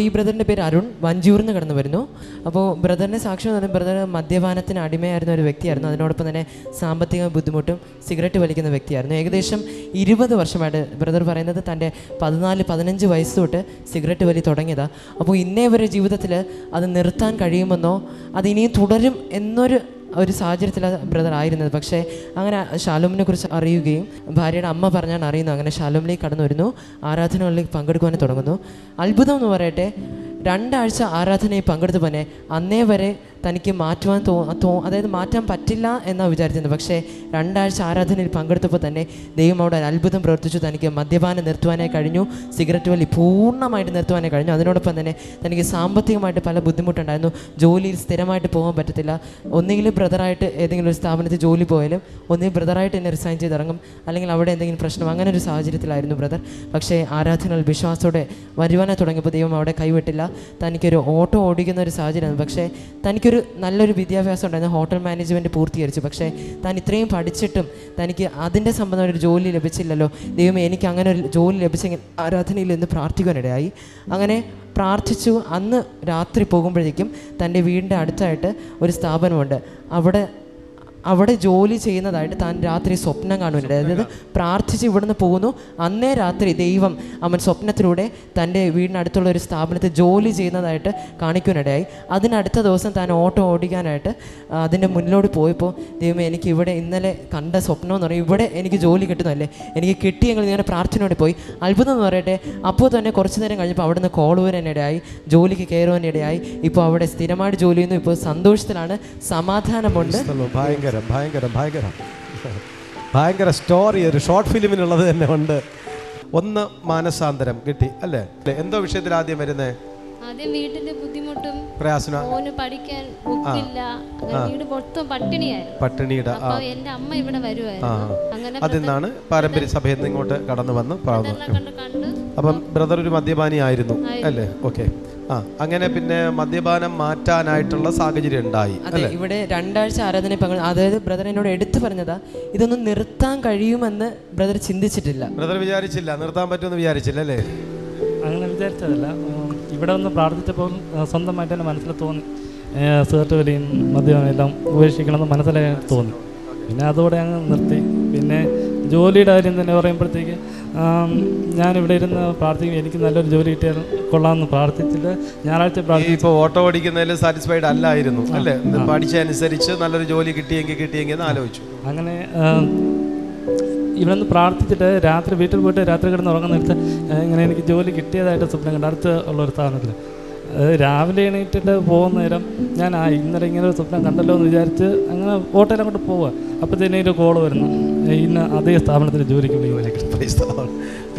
ഈ ബ്രദറിന്റെ പേര് അരുൺ വഞ്ചൂരിൽ നിന്ന് കടന്നു വരുന്നു. അപ്പോൾ ബ്രദറിന്റെ സാക്ഷ്യം എന്ന് പറയുന്നത് ബ്രദർ മദ്യപാനത്തിന് അടിമയായിരുന്ന ഒരു വ്യക്തിയായിരുന്നു. അതിനോടൊപ്പം തന്നെ സാമ്പത്തിക ബുദ്ധിമുട്ടും സിഗരറ്റ് വലിക്കുന്ന വ്യക്തിയായിരുന്നു. ഏകദേശം ഇരുപത് വർഷമായിട്ട് ബ്രദർ പറയുന്നത് തന്റെ പതിനാല് പതിനഞ്ച് വയസ്സ് തൊട്ട് സിഗരറ്റ് വലി തുടങ്ങിയതാണ് അപ്പോൾ ഇന്നേ വരെ ജീവിതത്തിൽ അത് നിർത്താൻ കഴിയുമെന്നോ അത് ഇനിയും തുടരും എന്നൊരു ഒരു സാഹചര്യത്തിലാണ് ബ്രദർ ആയിരുന്നത് പക്ഷേ അങ്ങനെ ഷാലോമിനെ കുറിച്ച് അറിയുകയും ഭാര്യയുടെ അമ്മ പറഞ്ഞാണ് അറിയുന്നത്. അങ്ങനെ ഷാലോമിലേക്ക് കടന്നു വരുന്നു ആരാധനകളിലേക്ക് പങ്കെടുക്കുവാൻ തുടങ്ങുന്നു. അത്ഭുതം എന്ന് പറയട്ടെ രണ്ടാഴ്ച ആരാധനയിൽ പങ്കെടുത്തു തന്നെ അന്നേ വരെ തനിക്ക് മാറ്റുവാൻ തോ തോ അതായത് മാറ്റാൻ പറ്റില്ല എന്നാണ് വിചാരിച്ചത് പക്ഷേ രണ്ടാഴ്ച ആരാധനയിൽ പങ്കെടുത്തപ്പോൾ തന്നെ ദൈവം അവിടെ ഒരു അത്ഭുതം പ്രവർത്തിച്ചു. തനിക്ക് മദ്യപാനം നിർത്തുവാനായി കഴിഞ്ഞു. സിഗരറ്റ് വലി പൂർണമായിട്ട് നിർത്തുവാനായി കഴിഞ്ഞു. അതിനോടൊപ്പം തന്നെ തനിക്ക് സാമ്പത്തികമായിട്ട് പല ബുദ്ധിമുട്ടുണ്ടായിരുന്നു. ജോലിയിൽ സ്ഥിരമായിട്ട് പോകാൻ പറ്റത്തില്ല. ഒന്നെങ്കിലും ബ്രദറായിട്ട് ഏതെങ്കിലും ഒരു സ്ഥാപനത്തിൽ ജോലി പോയാലും ഒന്നുകിൽ ബ്രദറായിട്ട് എന്നെ റിസൈൻ ചെയ്തിറങ്ങും. അല്ലെങ്കിൽ അവിടെ എന്തെങ്കിലും പ്രശ്നം. അങ്ങനെ ഒരു സാഹചര്യത്തിലായിരുന്നു ബ്രദർ. പക്ഷേ ആരാധനകൾ വിശ്വാസത്തോടെ വരുവാനായി തുടങ്ങിയപ്പോൾ ദൈവം അവിടെ കൈവിട്ടില്ല. തനിക്കൊരു ഓട്ടോ ഓടിക്കുന്ന ഒരു സാഹചര്യമാണ്. പക്ഷേ തനിക്കൊരു നല്ലൊരു വിദ്യാഭ്യാസം ഉണ്ടായിരുന്നു. ഹോട്ടൽ മാനേജ്മെന്റ് പൂർത്തീകരിച്ചു. പക്ഷേ താൻ ഇത്രയും പഠിച്ചിട്ടും തനിക്ക് അതിന്റെ സംബന്ധമായൊരു ജോലി ലഭിച്ചില്ലല്ലോ. ദൈവം എനിക്ക് അങ്ങനെ ഒരു ജോലി ലഭിച്ചെങ്കിൽ ആരാധനയിൽ നിന്ന് പ്രാർത്ഥിക്കാനിടയായി അങ്ങനെ പ്രാർത്ഥിച്ചു. അന്ന് രാത്രി പോകുമ്പോഴേക്കും തന്റെ വീടിന്റെ അടുത്തായിട്ട് ഒരു സ്ഥാപനമുണ്ട്. അവിടെ അവിടെ ജോലി ചെയ്യുന്നതായിട്ട് താൻ രാത്രി സ്വപ്നം കാണുന്നുണ്ട്. അതായത് പ്രാർത്ഥിച്ച് ഇവിടുന്ന് പോകുന്നു. അന്നേ രാത്രി ദൈവം അവൻ സ്വപ്നത്തിലൂടെ തന്റെ വീടിനടുത്തുള്ള ഒരു സ്ഥാപനത്തിൽ ജോലി ചെയ്യുന്നതായിട്ട് കാണിക്കുന്നിടയായി അതിനടുത്ത ദിവസം താൻ ഓട്ടോ ഓടിക്കാനായിട്ട് അതിന്റെ മുന്നിലോട്ട് പോയപ്പോൾ ദൈവം എനിക്ക് ഇവിടെ ഇന്നലെ കണ്ട സ്വപ്നം എന്ന് പറയും ഇവിടെ എനിക്ക് ജോലി കിട്ടുന്നതല്ലേ? എനിക്ക് കിട്ടിയെങ്കിൽ ഞാൻ പ്രാർത്ഥനയോടെ പോയി. അത്ഭുതം എന്ന് പറയട്ടെ അപ്പോൾ തന്നെ കുറച്ച് നേരം കഴിഞ്ഞപ്പോൾ അവിടുന്ന് കോൾ വരാനിടയായി. ജോലിക്ക് കയറുവാനിടയായി. ഇപ്പോൾ അവിടെ സ്ഥിരമായിട്ട് ജോലി ചെയ്യുന്നു. ഇപ്പോൾ സന്തോഷത്തിലാണ്. സമാധാനമുണ്ട്. ക്രിസ്തുവ, ഭയങ്കരം ഭയങ്കരം ഭയങ്കരം. ഭയങ്കര സ്റ്റോറി ഒരു ഷോർട്ട് ഫിലിമിനുള്ളത് തന്നെ ഉണ്ട്. ഒന്ന് മാനസാന്തരം കിട്ടി അല്ലേ? എന്തോ വിഷയത്തിൽ ആദ്യം വരുന്നേ? ആദ്യം വീട്ടിന്റെ ബുദ്ധിമുട്ടും മോന് പഠിക്കാൻ ബുക്കില്ല വീട് മൊത്തം പട്ടിണിയായിരുന്നു. പട്ടിണിയുടെ എന്റെ അമ്മ ഇവിടെ വരുമായിരുന്നു അങ്ങനെ അതിൽ നിന്നാണ് പാരമ്പര്യ സഭയിൽ നിന്ന് ഇങ്ങോട്ട് കടന്നു വന്ന് പ്രാർത്ഥന അപ്പം ബ്രദർ ഒരു മദ്യപാനി ആയിരുന്നു. അല്ലേ? ഓക്കെ. ആ അങ്ങനെ പിന്നെ മദ്യപാനം മാറ്റാനായിട്ടുള്ള സാഹചര്യം ഉണ്ടായി അതെ ഇവിടെ രണ്ടാഴ്ച ആരാധന പങ്കെ അതായത് ബ്രദർ എന്നോട് എടുത്തു പറഞ്ഞതാ ഇതൊന്നും നിർത്താൻ കഴിയുമെന്ന് ബ്രദർ ചിന്തിച്ചിട്ടില്ല. ബ്രദർ വിചാരിച്ചില്ല നിർത്താൻ പറ്റുമെന്ന് വിചാരിച്ചില്ല അല്ലേ? അങ്ങനെ വിചാരിച്ചതല്ല. ഇവിടെ ഒന്ന് പ്രാർത്ഥിച്ചപ്പോൾ സ്വന്തമായിട്ട് തന്നെ മനസ്സിൽ തോന്നി. സിഗരറ്റ് വലിയും മദ്യവും എല്ലാം ഉപേക്ഷിക്കണമെന്ന് മനസ്സിലായി തോന്നി. പിന്നെ അതോടെ അങ്ങ് നിർത്തി. പിന്നെ ജോലിയുടെ കാര്യം തന്നെ പറയുമ്പോഴത്തേക്ക് ഞാനിവിടെ ഇരുന്ന് പ്രാർത്ഥിക്കും എനിക്ക് നല്ലൊരു ജോലി കിട്ടിയാൽ കൊള്ളാമെന്ന് പ്രാർത്ഥിച്ചിട്ട് ഞായറാഴ്ച ഇപ്പോൾ ഓട്ടോ ഓടിക്കുന്നതിൽ സാറ്റിസ്ഫൈഡ് അല്ലായിരുന്നു അല്ലേ? പഠിച്ചനുസരിച്ച് നല്ലൊരു ജോലി കിട്ടിയെങ്കിൽ കിട്ടിയെങ്കിൽ എന്ന് ആലോചിച്ചു. അങ്ങനെ ഇവിടെ നിന്ന് പ്രാർത്ഥിച്ചിട്ട് രാത്രി വീട്ടിൽ പോയിട്ട് രാത്രി കിടന്ന് ഉറങ്ങുന്ന നിർത്ത് ഇങ്ങനെ എനിക്ക് ജോലി കിട്ടിയതായിട്ട് സ്വപ്നം കണ്ട് അടുത്ത് ഉള്ള ഒരു സ്ഥാനത്തിൽ രാവിലെ എണീറ്റിട്ട് പോകുന്ന നേരം ഞാൻ ആ ഇന്നലെ ഇങ്ങനെ ഒരു സ്വപ്നം കണ്ടല്ലോ എന്ന് വിചാരിച്ച് അങ്ങനെ ഓട്ടോയിൽ അങ്ങോട്ട് പോവുക അപ്പോഴത്തേനും ഒരു കോൾ വരുന്നു. ഇന്ന് അതേ സ്ഥാപനത്തിൽ ജോലിക്ക്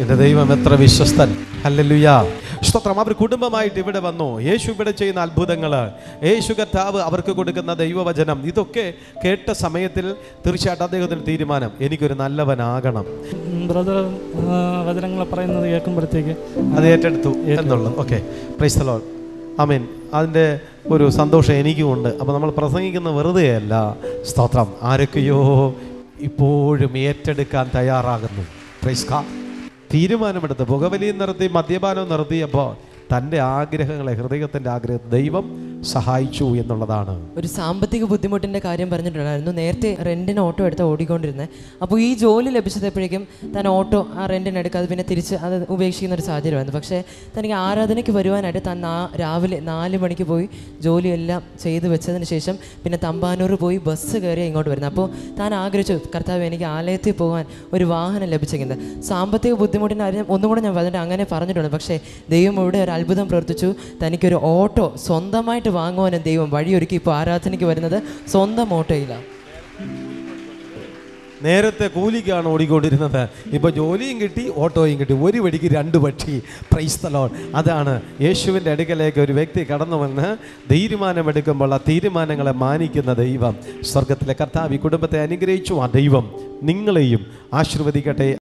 എന്റെ ദൈവം എത്ര വിശ്വസ്തൻ. ഹല്ലേലൂയ സ്തോത്രം. അവർ കുടുംബമായിട്ട് ഇവിടെ വന്നു. യേശു ഇവിടെ ചെയ്യുന്ന അത്ഭുതങ്ങൾ യേശു കർത്താവ് അവർക്ക് കൊടുക്കുന്ന ദൈവവചനം ഇതൊക്കെ കേട്ട സമയത്തിൽ തീർച്ചയായിട്ടും അദ്ദേഹത്തിന് തീരുമാനം എനിക്കൊരു നല്ലവനാകണം. ബ്രദർ വചനങ്ങൾ പറയുന്നത് കേൾക്കുമ്പോഴത്തേക്ക് അത് ഏറ്റെടുത്തു എന്നുള്ളത് ഓക്കെ പ്രൈസ് Lord. ആമീൻ അതിന്റെ ഒരു സന്തോഷം എനിക്കും ഉണ്ട്. അപ്പോൾ നമ്മൾ പ്രസംഗിക്കുന്ന വെറുതെയല്ല. സ്തോത്രം. ആരൊക്കെയോ ഇപ്പോഴും ഏറ്റെടുക്കാൻ തയ്യാറാകുന്നു. തീരുമാനമെടുത്ത് പുകവലിയും നിർത്തി മദ്യപാനവും നിർത്തിയപ്പോൾ തന്റെ ആഗ്രഹങ്ങളെ ഹൃദയത്തിന്റെ ആഗ്രഹം ദൈവം സഹായിച്ചു എന്നുള്ളതാണ്. ഒരു സാമ്പത്തിക ബുദ്ധിമുട്ടിന്റെ കാര്യം പറഞ്ഞിട്ടുണ്ടായിരുന്നു. നേരത്തെ റെന്റിന് ഓട്ടോ എടുത്ത് ഓടിക്കൊണ്ടിരുന്നത് അപ്പോൾ ഈ ജോലി ലഭിച്ചപ്പോഴേക്കും താൻ ഓട്ടോ ആ റെന്റിന് എടുക്കാതെ പിന്നെ തിരിച്ച് അത് ഉപേക്ഷിക്കുന്ന ഒരു സാഹചര്യമായിരുന്നു. പക്ഷേ തനിക്ക് ആരാധനയ്ക്ക് വരുവാനായിട്ട് താൻ രാവിലെ നാല് മണിക്ക് പോയി ജോലിയെല്ലാം ചെയ്ത് വെച്ചതിന് ശേഷം പിന്നെ തമ്പാനൂർ പോയി ബസ് കയറി ഇങ്ങോട്ട് വരുന്നത്. അപ്പോൾ താൻ ആഗ്രഹിച്ചു കർത്താവ് എനിക്ക് ആലയത്തിൽ പോകാൻ ഒരു വാഹനം ലഭിച്ചിരിക്കുന്നത് സാമ്പത്തിക ബുദ്ധിമുട്ടിന്റെ കാര്യം ഒന്നും കൂടെ ഞാൻ പറഞ്ഞിട്ട് അങ്ങനെ പറഞ്ഞിട്ടുണ്ട് പക്ഷേ ദൈവം ഇവിടെ ഒരു അത്ഭുതം പ്രവർത്തിച്ചു. തനിക്കൊരു ഓട്ടോ സ്വന്തമായിട്ട് വാങ്ങുവാനും ദൈവം വഴിയൊരുക്കി ഇപ്പോൾ ആരാധനയ്ക്ക് വരുന്നത് സ്വന്തം ഓട്ടോയിലാണ് നേരത്തെ കൂലിക്കാണ് ഓടിക്കൊണ്ടിരുന്നത്. ഇപ്പോൾ ജോലിയും കിട്ടി ഓട്ടോയും കിട്ടി. ഒരു വടിക്ക് രണ്ട് പക്ഷി പ്രൈസ് തലോൺ അതാണ് യേശുവിന്റെ അടുക്കലേക്ക് ഒരു വ്യക്തി കടന്നു വന്ന് തീരുമാനമെടുക്കുമ്പോൾ ആ തീരുമാനങ്ങളെ മാനിക്കുന്ന ദൈവം. സ്വർഗത്തിലെ കർത്താവ് ഈ കുടുംബത്തെ അനുഗ്രഹിച്ചു. ആ ദൈവം നിങ്ങളെയും ആശീർവദിക്കട്ടെ.